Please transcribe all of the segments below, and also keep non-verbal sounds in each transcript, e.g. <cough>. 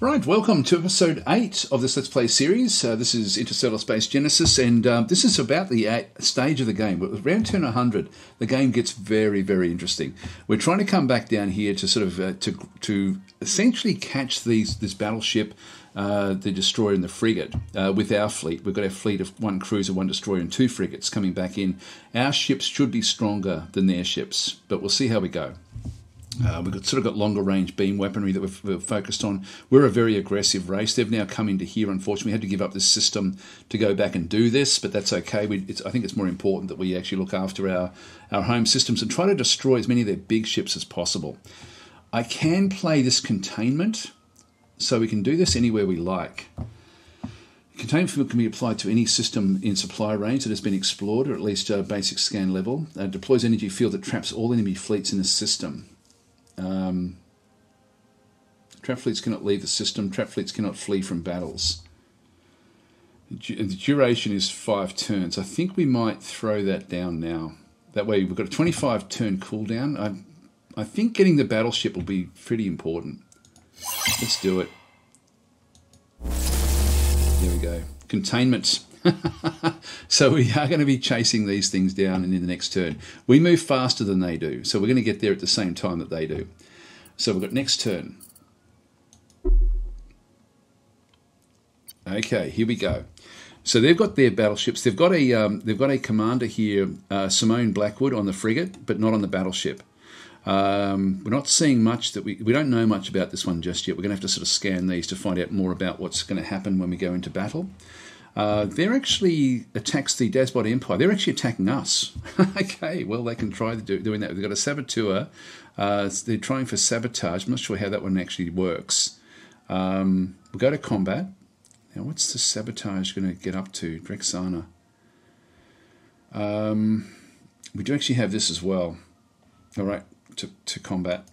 Right, welcome to episode 8 of this Let's Play series. Uh, this is Interstellar Space Genesis, and um, this is about the stage of the game. Around turn 100, the game gets very, very interesting. We're trying to come back down here to sort of uh, to, to essentially catch these this battleship, uh, the destroyer and the frigate, uh, with our fleet. We've got our fleet of one cruiser, one destroyer, and two frigates coming back in. Our ships should be stronger than their ships, but we'll see how we go. Uh, we've got, sort of got longer range beam weaponry that we've, we've, focused on. We're a very aggressive race. They've now come into here. Unfortunately, we had to give up this system to go back and do this, but that's okay. We, I think it's more important that we actually look after our, our home systems and try to destroy as many of their big ships as possible. I can play this containment, so we can do this anywhere we like. Containment can be applied to any system in supply range that has been explored, or at least a basic scan level. It deploys energy field that traps all enemy fleets in the system. Um, trap fleets cannot leave the system. Trap fleets cannot flee from battles. The duration is five turns. I think we might throw that down now. That way we've got a 25 turn cooldown. I, I think getting the battleship will be pretty important. Let's do it. There we go. Containment. <laughs> so we are going to be chasing these things down and in the next turn. We move faster than they do, so we're going to get there at the same time that they do. So we've got next turn. Okay, here we go. So they've got their battleships. They've got a um, they've got a commander here, uh, Simone Blackwood, on the frigate, but not on the battleship. Um, we're not seeing much that we we don't know much about this one just yet. We're going to have to sort of scan these to find out more about what's going to happen when we go into battle. Uh, they're actually attacks the Dazbot Empire. They're actually attacking us. <laughs> okay, well they can try to do, doing that. They've got a saboteur. Uh, they're trying for sabotage. I'm not sure how that one actually works. Um, we'll go to combat. Now, what's the sabotage going to get up to? Drexana. Um, we do actually have this as well. All right, to, to combat.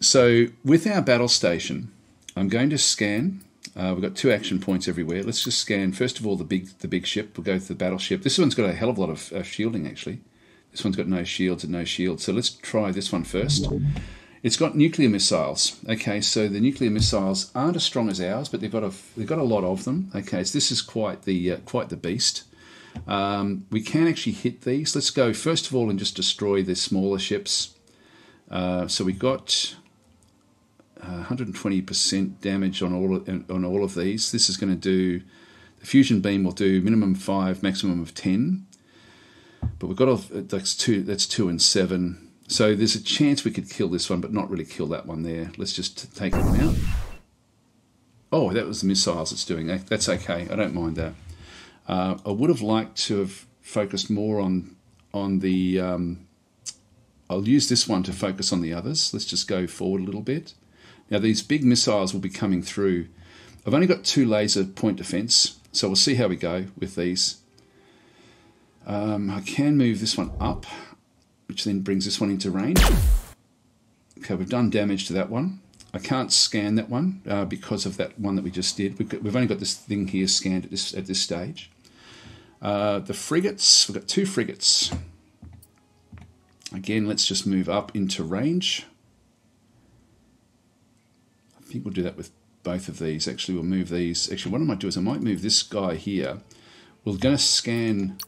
So with our battle station, I'm going to scan uh, we've got two action points everywhere. Let's just scan first of all the big the big ship. We'll go to the battleship. This one's got a hell of a lot of uh, shielding actually. This one's got no shields and no shields. So let's try this one first. It's got nuclear missiles. Okay, so the nuclear missiles aren't as strong as ours, but they've got a they've got a lot of them. Okay, so this is quite the uh, quite the beast. Um, we can actually hit these. Let's go first of all and just destroy the smaller ships. Uh, so we've got 120% uh, damage on all of, on all of these. This is going to do the fusion beam will do minimum five, maximum of ten. But we've got a, that's two that's two and seven. So there's a chance we could kill this one, but not really kill that one there. Let's just take one out. Oh, that was the missiles it's doing. That's okay. I don't mind that. Uh, I would have liked to have focused more on on the. Um, I'll use this one to focus on the others. Let's just go forward a little bit. Now these big missiles will be coming through. I've only got two laser point defense, so we'll see how we go with these. Um, I can move this one up, which then brings this one into range. Okay, we've done damage to that one. I can't scan that one uh, because of that one that we just did. We've, only got this thing here scanned at this at this stage. Uh, the frigates, we've got two frigates. Again, let's just move up into range think we'll do that with both of these. Actually, we'll move these. Actually, what I might do is I might move this guy here. We're going to scan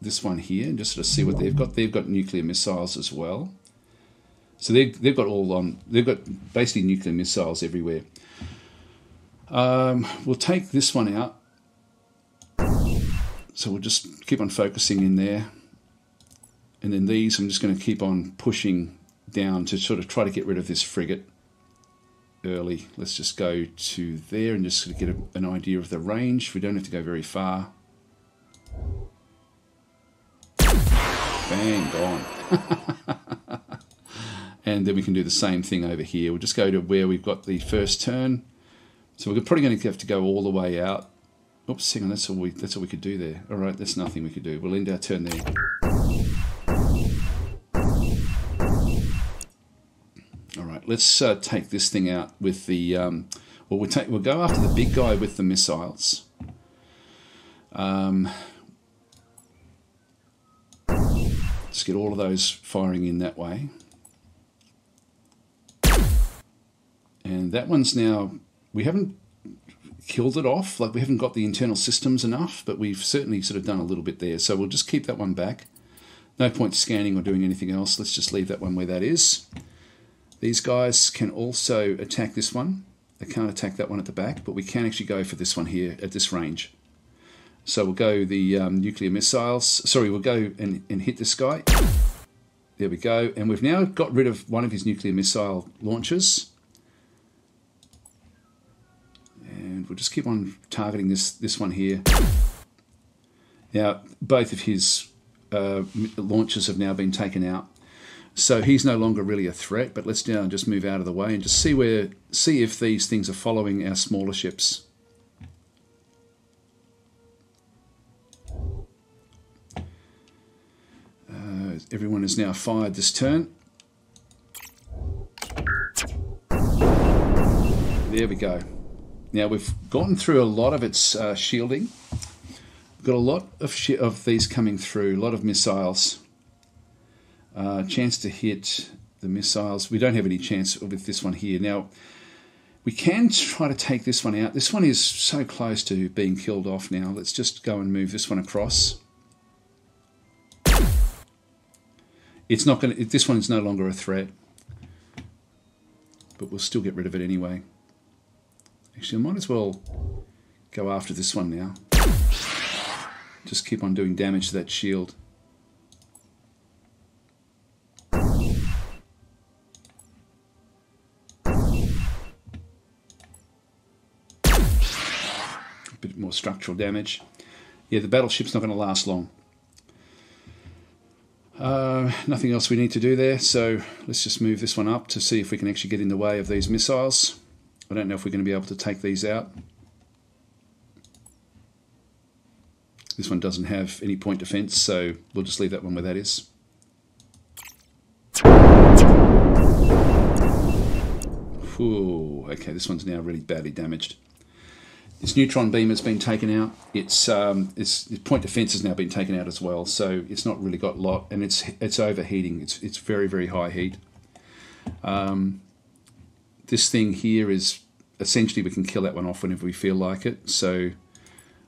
this one here and just sort of see what they've got. They've got nuclear missiles as well. So they've, they've got all on, they've got basically nuclear missiles everywhere. Um, we'll take this one out. So we'll just keep on focusing in there. And then these, I'm just going to keep on pushing down to sort of try to get rid of this frigate early. Let's just go to there and just get a, an idea of the range. We don't have to go very far. Bang, gone. <laughs> and then we can do the same thing over here. We'll just go to where we've got the first turn. So we're probably going to have to go all the way out. Oops, hang on, that's all we that's all we could do there. All right, that's nothing we could do. We'll end our turn there. Let's uh, take this thing out with the. Um, well, we'll, take, we'll go after the big guy with the missiles. Um, let's get all of those firing in that way. And that one's now, we haven't killed it off, like we haven't got the internal systems enough, but we've certainly sort of done a little bit there. So we'll just keep that one back. No point scanning or doing anything else. Let's just leave that one where that is. These guys can also attack this one. They can't attack that one at the back, but we can actually go for this one here at this range. So we'll go the um, nuclear missiles. Sorry, we'll go and, and hit this guy. There we go. And we've now got rid of one of his nuclear missile launchers. And we'll just keep on targeting this, this one here. Now, both of his uh, launchers have now been taken out. So he's no longer really a threat, but let's now just move out of the way and just see where see if these things are following our smaller ships. Uh, everyone has now fired this turn. There we go. Now we've gotten through a lot of its uh, shielding. We've got a lot of, of these coming through, a lot of missiles. Uh, chance to hit the missiles. We don't have any chance with this one here. Now, we can try to take this one out. This one is so close to being killed off now. Let's just go and move this one across. It's not going to, this one is no longer a threat. But we'll still get rid of it anyway. Actually, I might as well go after this one now. Just keep on doing damage to that shield. Bit more structural damage. Yeah, the battleship's not going to last long. Uh, nothing else we need to do there, so let's just move this one up to see if we can actually get in the way of these missiles. I don't know if we're going to be able to take these out. This one doesn't have any point defense, so we'll just leave that one where that is. Ooh, okay, this one's now really badly damaged. Its neutron beam has been taken out. Its, um, its, its point defense has now been taken out as well. So it's not really got a lot, and it's it's overheating. It's it's very very high heat. Um, this thing here is essentially we can kill that one off whenever we feel like it. So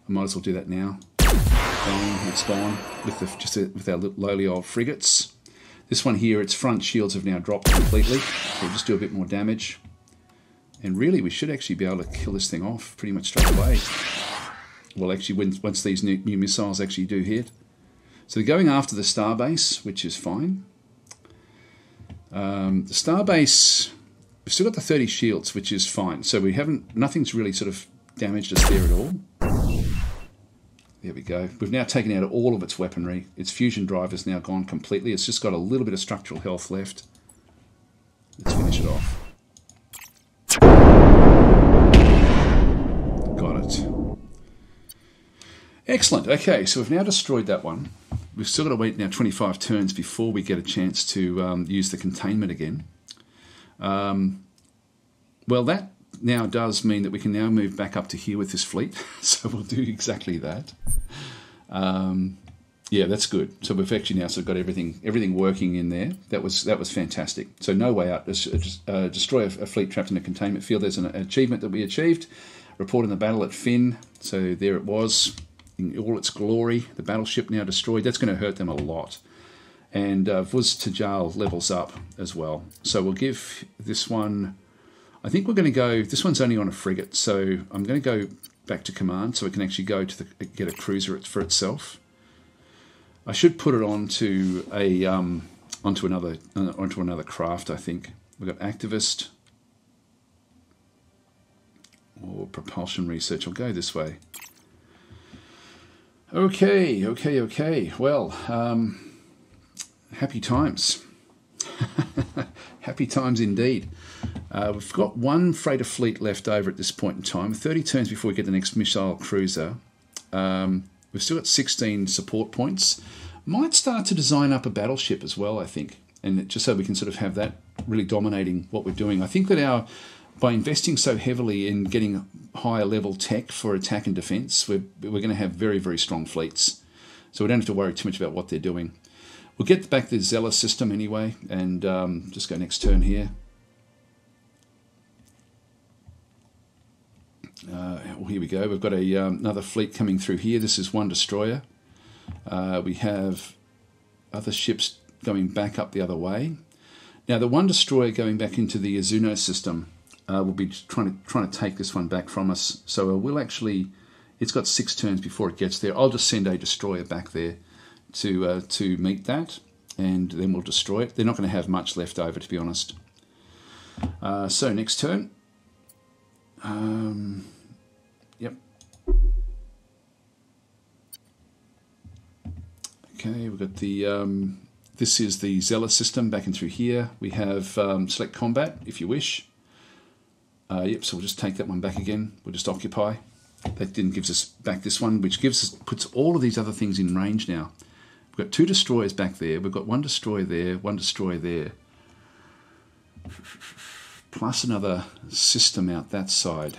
I might as well do that now. Boom, it's gone with the, just a, with our lowly old frigates. This one here, its front shields have now dropped completely. So we'll just do a bit more damage. And really, we should actually be able to kill this thing off pretty much straight away. Well, actually, when, once these new, new missiles actually do hit. So they're going after the starbase, which is fine. Um, the starbase, we've still got the 30 shields, which is fine. So we haven't, nothing's really sort of damaged us there at all. There we go. We've now taken out all of its weaponry. Its fusion drive is now gone completely. It's just got a little bit of structural health left. Let's finish it off. Excellent. Okay, so we've now destroyed that one. We've still got to wait now 25 turns before we get a chance to um, use the containment again. Um, well, that now does mean that we can now move back up to here with this fleet. <laughs> so we'll do exactly that. Um, yeah, that's good. So we've actually now sort of got everything everything working in there. That was that was fantastic. So no way out. Uh, destroy a, a, fleet trapped in a containment field. There's an achievement that we achieved. Report in the battle at Finn. So there it was in all its glory. The battleship now destroyed. That's going to hurt them a lot. And uh, Vuz Tajal levels up as well. So we'll give this one. I think we're going to go. This one's only on a frigate, so I'm going to go back to command so it can actually go to the, get a cruiser for itself. I should put it onto a um, onto another uh, onto another craft. I think we've got activist or propulsion research. I'll go this way. Okay, okay, okay. Well, um, happy times. <laughs> happy times indeed. Uh, we've got one freighter fleet left over at this point in time. 30 turns before we get the next missile cruiser. Um, we've still got 16 support points. Might start to design up a battleship as well, I think. And just so we can sort of have that really dominating what we're doing. I think that our by investing so heavily in getting higher level tech for attack and defense, we're, we're going to have very, very strong fleets. So we don't have to worry too much about what they're doing. We'll get back the Zealous system anyway, and um, just go next turn here. Well, here we go. We've got a, um, another fleet coming through here. This is one destroyer. Uh, we have other ships going back up the other way. Now, the one destroyer going back into the Azuno system uh, will be trying to trying to take this one back from us. So we'll actually, it's got six turns before it gets there. I'll just send a destroyer back there to uh, to meet that, and then we'll destroy it. They're not going to have much left over, to be honest. Uh, so next turn. Um, yep. Okay, we've got the um, this is the Zealous system back in through here. We have um, select combat if you wish. Uh, yep, so we'll just take that one back again. We'll just occupy. That then gives us back this one, which gives us puts all of these other things in range now. We've got two destroyers back there. We've got one destroyer there, one destroyer there. Plus another system out that side.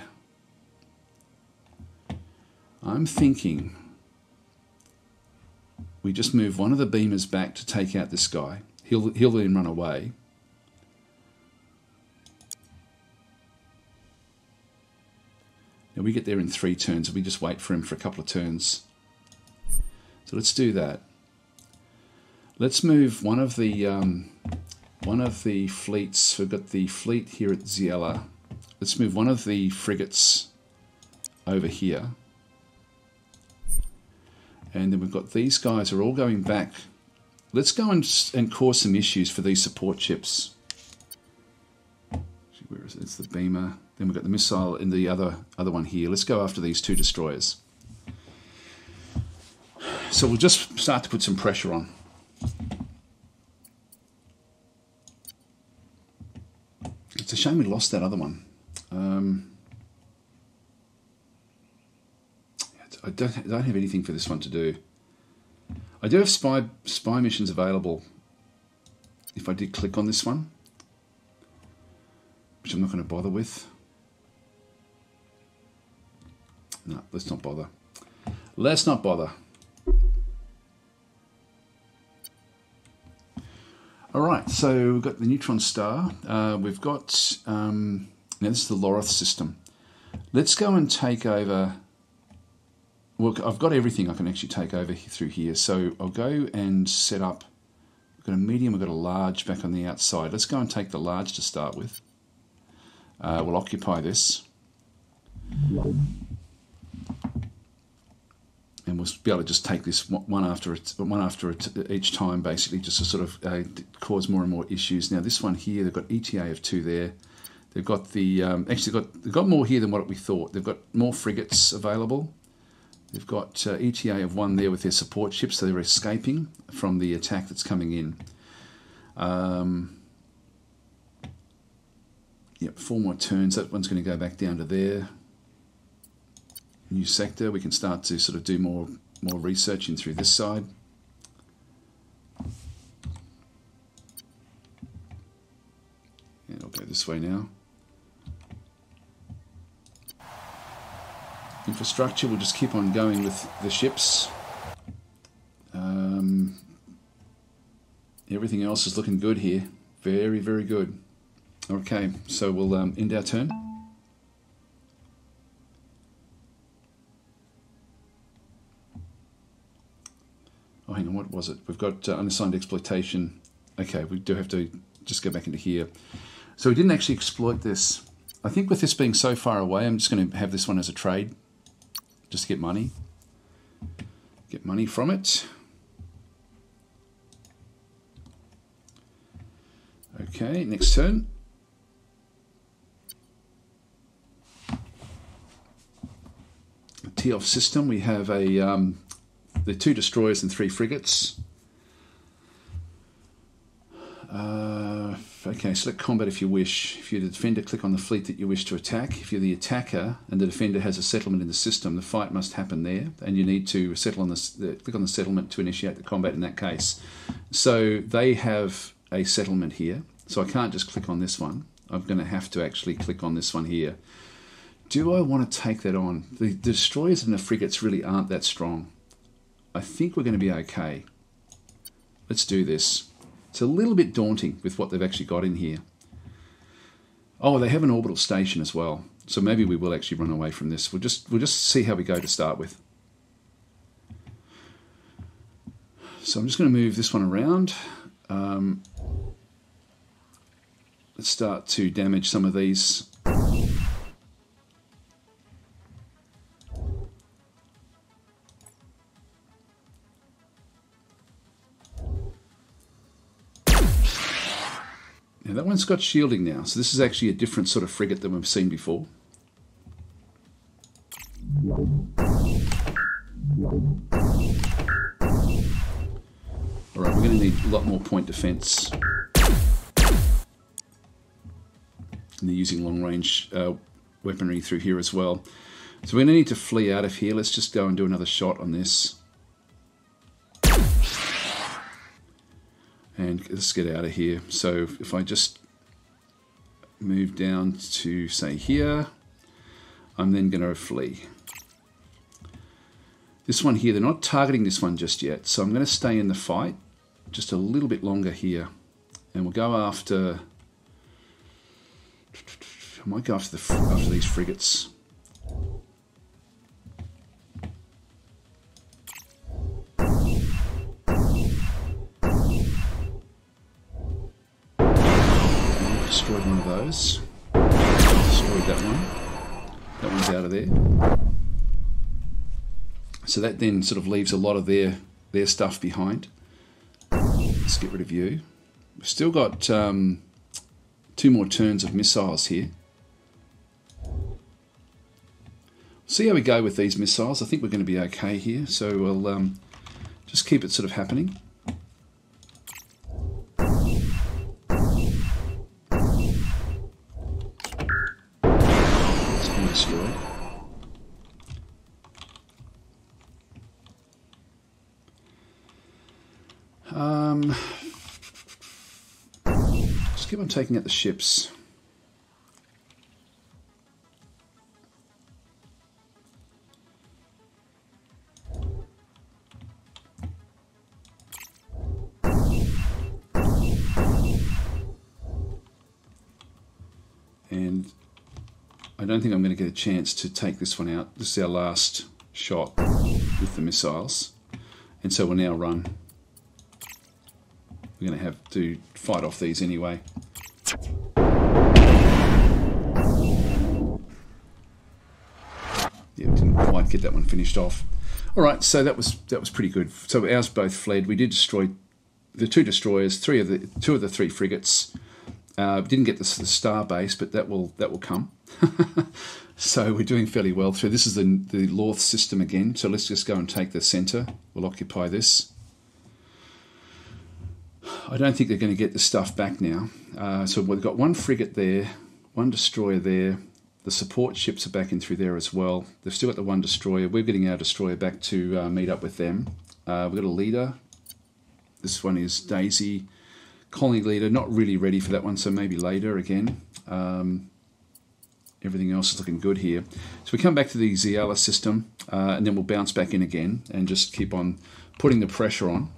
I'm thinking we just move one of the beamers back to take out this guy. He'll, he'll then run away. Now we get there in three turns. We just wait for him for a couple of turns. So let's do that. Let's move one of the um, one of the fleets. We've got the fleet here at Ziela. Let's move one of the frigates over here. And then we've got these guys are all going back. Let's go and, and cause some issues for these support ships. Where is it? It's the beamer. Then we've got the missile in the other other one here. Let's go after these two destroyers. So we'll just start to put some pressure on. It's a shame we lost that other one. Um, I don't, I don't have anything for this one to do. I do have spy spy missions available. If I did click on this one, which I'm not going to bother with. No, let's not bother. Let's not bother. All right, so we've got the neutron star. Uh, we've got um, now this is the Lorith system. Let's go and take over well, I've got everything I can actually take over through here. So I'll go and set up, I've got a medium, I've got a large back on the outside. Let's go and take the large to start with. Uh, we'll occupy this. And we'll be able to just take this one after it, one after it each time, basically, just to sort of uh, cause more and more issues. Now, this one here, they've got ETA of two there. They've got the um, actually got they've got more here than what we thought. They've got more frigates available. They've got uh, ETA of one there with their support ships, so they're escaping from the attack that's coming in. Um, yep, four more turns. That one's going to go back down to there. New sector. We can start to sort of do more more research in through this side. And I'll go this way now. infrastructure. We'll just keep on going with the ships. Um, everything else is looking good here. Very, very good. Okay, so we'll um, end our turn. What was it? We've got uh, unassigned exploitation. Okay, we do have to just go back into here. So we didn't actually exploit this. I think with this being so far away, I'm just going to have this one as a trade just to get money. Get money from it. Okay, next turn. Teof system, we have a um, the two destroyers and three frigates. Uh, okay, select combat if you wish. If you're the defender, click on the fleet that you wish to attack. If you're the attacker and the defender has a settlement in the system, the fight must happen there, and you need to settle on the click on the settlement to initiate the combat in that case. So they have a settlement here, so I can't just click on this one. I'm going to have to actually click on this one here. Do I want to take that on? The, the destroyers and the frigates really aren't that strong. I think we're going to be okay. Let's do this. It's a little bit daunting with what they've actually got in here. Oh, they have an orbital station as well. So maybe we will actually run away from this. We'll just we'll just see how we go to start with. So I'm just going to move this one around. Um, let's start to damage some of these. Now that one's got shielding now, so this is actually a different sort of frigate than we've seen before. Alright, we're going to need a lot more point defense. And they're using long range uh, weaponry through here as well. So we're going to need to flee out of here. Let's just go and do another shot on this. And let's get out of here. So if I just move down to say here, I'm then going to flee. This one here, they're not targeting this one just yet, so I'm going to stay in the fight just a little bit longer here. And we'll go after... I might go after, the, after these frigates. Of those. Destroyed that one. That one's out of there. So that then sort of leaves a lot of their, their stuff behind. Let's get rid of you. We've still got um, two more turns of missiles here. See how we go with these missiles. I think we're going to be okay here. So we'll um, just keep it sort of happening. Keep on taking out the ships. And I don't think I'm going to get a chance to take this one out. This is our last shot with the missiles. And so we'll now run. We're going to have to fight off these anyway. Get that one finished off. All right, so that was that was pretty good. So ours both fled. We did destroy the two destroyers, three of the two of the three frigates. Uh, didn't get the, the star base, but that will that will come. <laughs> so we're doing fairly well through. This is the the Lorth system again. So let's just go and take the centre. We'll occupy this. I don't think they're going to get the stuff back now. Uh, so we've got one frigate there, one destroyer there. The support ships are back in through there as well. They've still got the one destroyer. We're getting our destroyer back to uh, meet up with them. Uh, we've got a leader. This one is Daisy. Colony leader, not really ready for that one, so maybe later again. Um, everything else is looking good here. So we come back to the Ziala system, uh, and then we'll bounce back in again and just keep on putting the pressure on.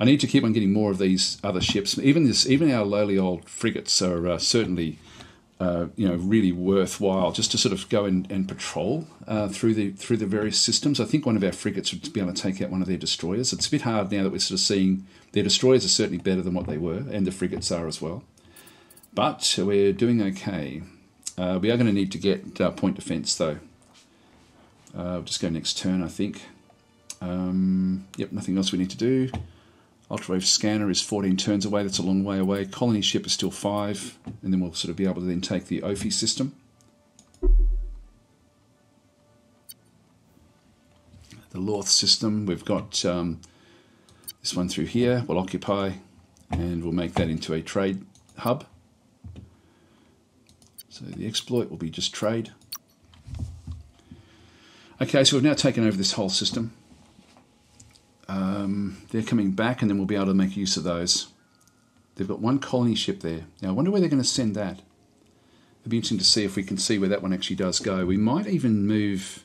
I need to keep on getting more of these other ships. Even this, even our lowly old frigates are uh, certainly, uh, you know, really worthwhile just to sort of go and, and patrol uh, through the through the various systems. I think one of our frigates would be able to take out one of their destroyers. It's a bit hard now that we're sort of seeing their destroyers are certainly better than what they were, and the frigates are as well. But we're doing okay. Uh, we are going to need to get uh, point defence though. Uh, will just go next turn, I think. Um, yep, nothing else we need to do. Ultrawave scanner is 14 turns away, that's a long way away. Colony ship is still 5, and then we'll sort of be able to then take the OFI system. The Lorth system, we've got um, this one through here, we'll occupy, and we'll make that into a trade hub. So the exploit will be just trade. Okay, so we've now taken over this whole system. Um, they're coming back, and then we'll be able to make use of those. They've got one colony ship there. Now, I wonder where they're going to send that. It'll be interesting to see if we can see where that one actually does go. We might even move.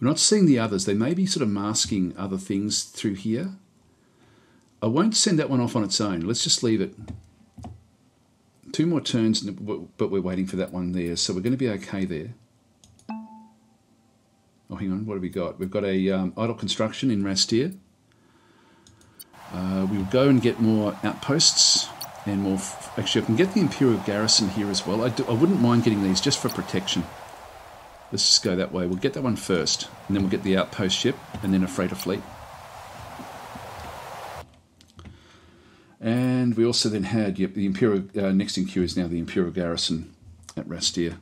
We're not seeing the others. They may be sort of masking other things through here. I won't send that one off on its own. Let's just leave it Two more turns, but we're waiting for that one there. So we're going to be okay there. Oh, hang on. What have we got? We've got a um, idle construction in Rastir. Uh, we'll go and get more outposts and more... Actually, I can get the Imperial Garrison here as well. I, do, I wouldn't mind getting these just for protection. Let's just go that way. We'll get that one first, and then we'll get the outpost ship, and then a freighter fleet. And we also then had, yep, the Imperial, uh, next in queue is now the Imperial Garrison at Rastir.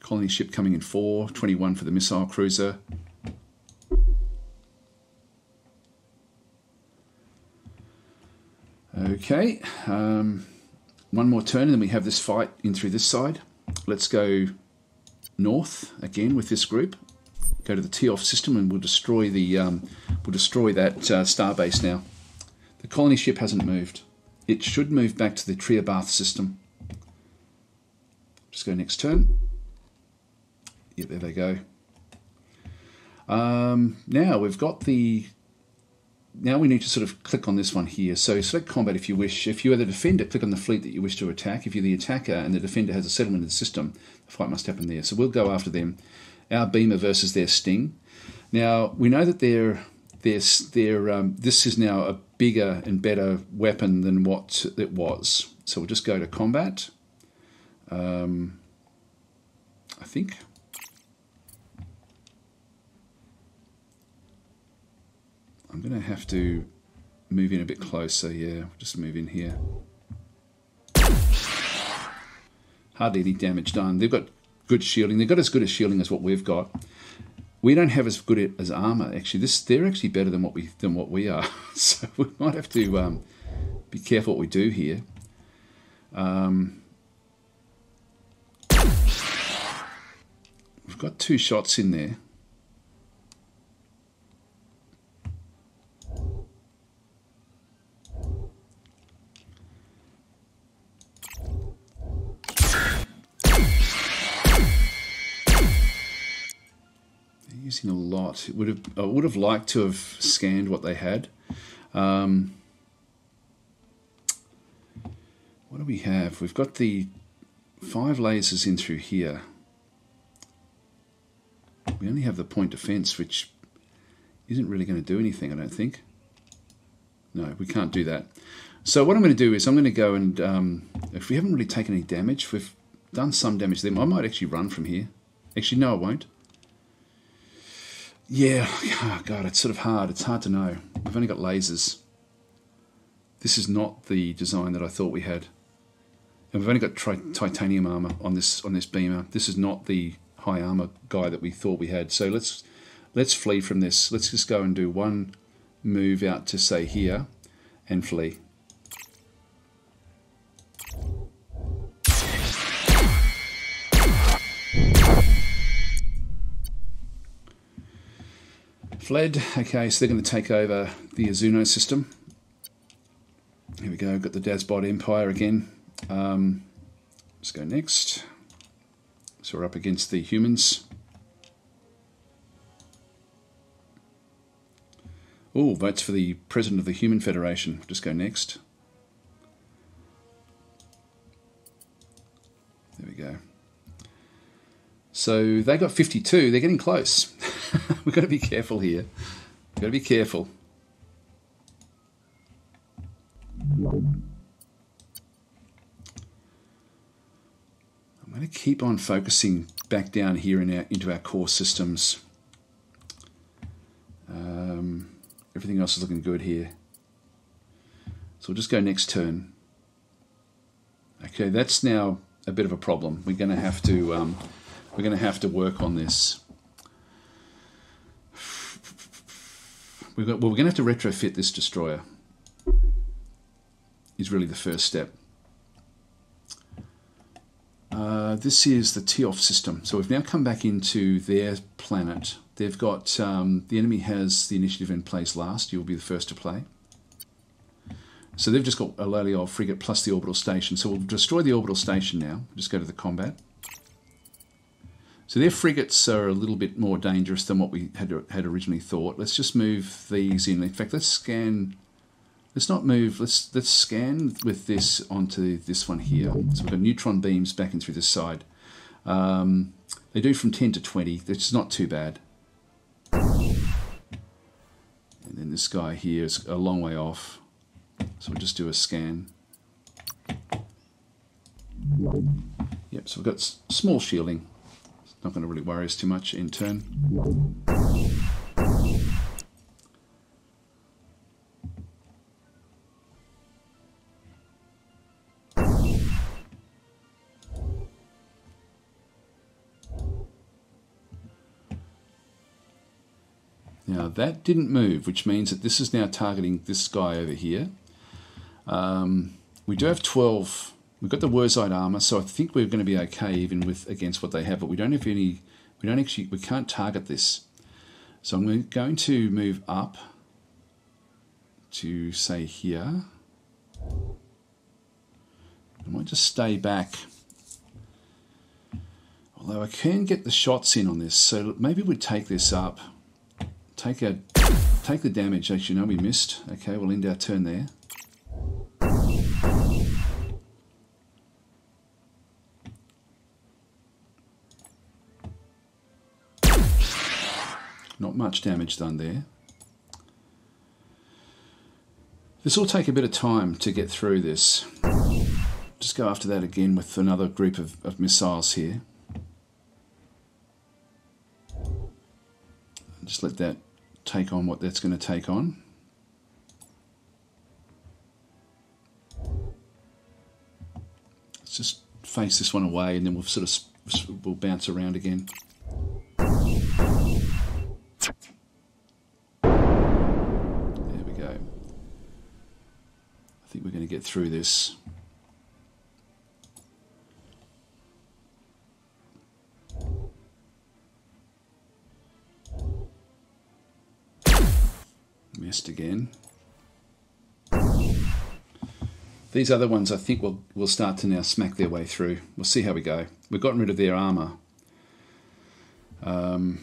Colony ship coming in 4, 21 for the missile cruiser. Okay, um, one more turn and then we have this fight in through this side. Let's go north again with this group. Go to the Teof system and we'll destroy the um, we'll destroy that uh, starbase now. The colony ship hasn't moved. It should move back to the Triabath system. Just go next turn. Yep, there they go. Um, now we've got the now we need to sort of click on this one here. So select combat if you wish. If you are the defender, click on the fleet that you wish to attack. If you're the attacker and the defender has a settlement in the system, the fight must happen there. So we'll go after them. Our beamer versus their sting. Now we know that they're, they're, they're, um, this is now a bigger and better weapon than what it was. So we'll just go to combat. Um, I think going to have to move in a bit closer, yeah, just move in here. Hardly any damage done. They've got good shielding. They've got as good a shielding as what we've got. We don't have as good as armor. Actually, this they're actually better than what we than what we are. <laughs> So we might have to um, be careful what we do here. Um, we've got two shots in there. Lot. It would have, I would have liked to have scanned what they had. Um, what do we have? We've got the five lasers in through here. We only have the point defense, which isn't really going to do anything, I don't think. No, we can't do that. So what I'm going to do is I'm going to go and, um, if we haven't really taken any damage, we've done some damage to them, I might actually run from here. Actually, no, I won't. Yeah, God, it's sort of hard. It's hard to know. We've only got lasers. This is not the design that I thought we had. And we've only got titanium armor on this on this beamer. This is not the high armor guy that we thought we had. So let's let's flee from this. Let's just go and do one move out to say here and flee. Fled. Okay, so they're going to take over the Azuno system. Here we go, got the Dazbot Empire again. Um, let's go next. So we're up against the humans. Oh, votes for the president of the Human Federation. Just go next. So they got 52. They're getting close. <laughs> We've got to be careful here. We've got to be careful. I'm going to keep on focusing back down here in our, into our core systems. Um, everything else is looking good here. So we'll just go next turn. Okay, that's now a bit of a problem. We're going to have to um, we're going to have to work on this. We've got, well, we're going to have to retrofit this destroyer. Is really the first step. Uh, this is the Teof system. So we've now come back into their planet. They've got um, the enemy has the initiative in place last. You'll be the first to play. So they've just got a Laliov frigate plus the orbital station. So we'll destroy the orbital station now. Just go to the combat. So their frigates are a little bit more dangerous than what we had, had originally thought. Let's just move these in. In fact, let's scan Let's not move. Let's let's scan with this onto this one here. So we've got neutron beams backing through the side. Um, they do from 10 to 20. It's not too bad. And then this guy here is a long way off. So we'll just do a scan. Yep, so we've got small shielding. Not going to really worry us too much in turn. Now that didn't move, which means that this is now targeting this guy over here. Um, we do have 12, we've got the Wurtzite armor, so I think we're going to be okay even with against what they have, but we don't have any, we don't actually, we can't target this. So I'm going to move up to say here. I might just stay back. Although I can get the shots in on this, so maybe we'd take this up take our take the damage. Actually, no, we missed. Okay, we'll end our turn there. Not much damage done there. This will take a bit of time to get through this. Just go after that again with another group of, of missiles here. Just let that take on what that's going to take on. Let's just face this one away and then we'll sort of we'll bounce around again. Get through this. Missed again. These other ones I think will, will start to now smack their way through. We'll see how we go. We've gotten rid of their armour. Um,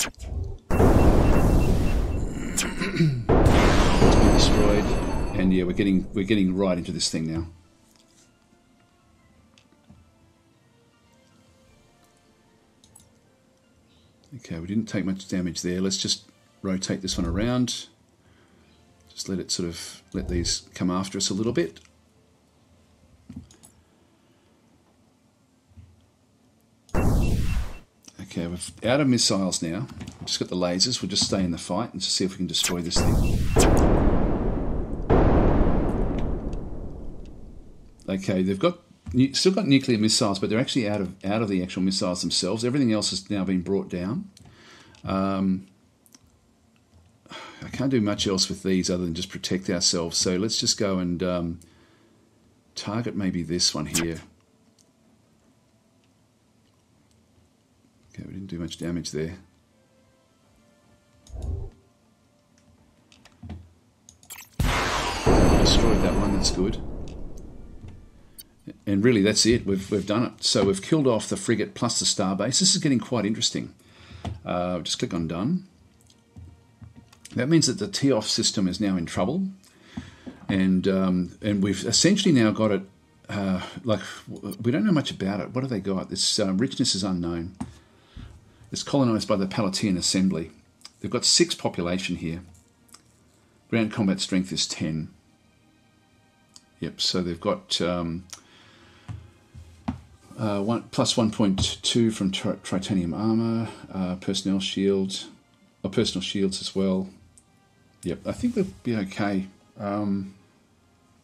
<clears throat> <clears throat> destroyed. And yeah, we're getting we're getting right into this thing now. Okay, we didn't take much damage there. Let's just rotate this one around. Just let it sort of, let these come after us a little bit. Okay, we're out of missiles now. We've just got the lasers. We'll just stay in the fight and just see if we can destroy this thing. Okay, they've got still got nuclear missiles, but they're actually out of out of the actual missiles themselves. Everything else has now been brought down. Um, I can't do much else with these other than just protect ourselves. So let's just go and um, target maybe this one here. Okay, we didn't do much damage there. Destroyed that one, that's good. And really, that's it. We've, we've done it. So we've killed off the frigate plus the starbase. This is getting quite interesting. Uh, just click on done. That means that the TEOF system is now in trouble, and um, and we've essentially now got it. Uh, like we don't know much about it. What have they got? This uh, richness is unknown. It's colonized by the Palatine Assembly. They've got six population here. Ground combat strength is ten. Yep. So they've got. Um, uh, one, plus 1.2 from tri- titanium armor, uh, personnel shield, or personal shields as well. Yep, I think they'll be okay. Um,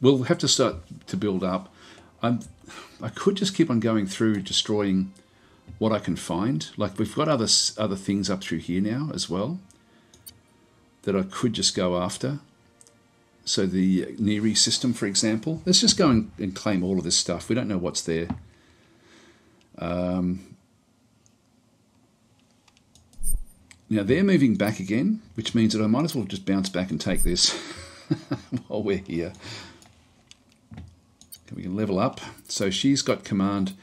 we'll have to start to build up. I'm, I could just keep on going through destroying what I can find. Like we've got other other things up through here now as well that I could just go after. So the Neri system, for example, let's just go and, and claim all of this stuff. We don't know what's there. Um, Now they're moving back again, which means that I might as well just bounce back and take this <laughs> while we're here. We can level up. So she's got command.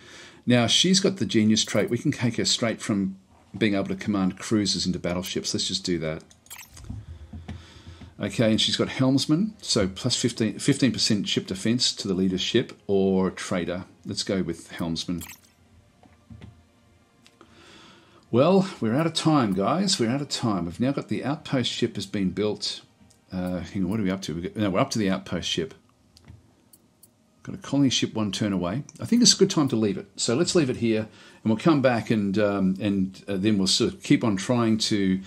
Now she's got the genius trait. We can take her straight from being able to command cruisers into battleships. Let's just do that. Okay, and she's got helmsman, so plus 15, 15% ship defense to the leader's ship or trader. Let's go with helmsman. Well, we're out of time, guys. We're out of time. We've now got the outpost ship has been built. Uh, hang on, what are we up to? We no, we're up to the outpost ship. Got a colony ship one turn away. I think it's a good time to leave it. So let's leave it here, and we'll come back and um, and uh, then we'll sort of keep on trying to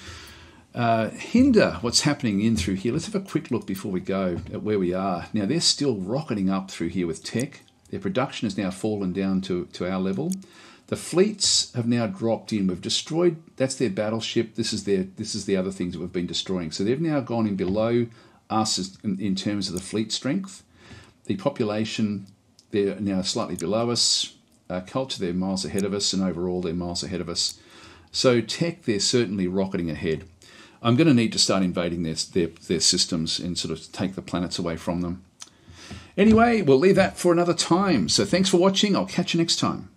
uh, hinder what's happening in through here. Let's have a quick look before we go at where we are. Now they're still rocketing up through here with tech. Their production has now fallen down to, to our level. The fleets have now dropped in. We've destroyed. That's their battleship. This is their. This is the other things that we've been destroying. So they've now gone in below us in, in terms of the fleet strength. The population, they're now slightly below us. Uh, culture, they're miles ahead of us, and overall, they're miles ahead of us. So tech, they're certainly rocketing ahead. I'm going to need to start invading their, their, their systems and sort of take the planets away from them. Anyway, we'll leave that for another time. So thanks for watching. I'll catch you next time.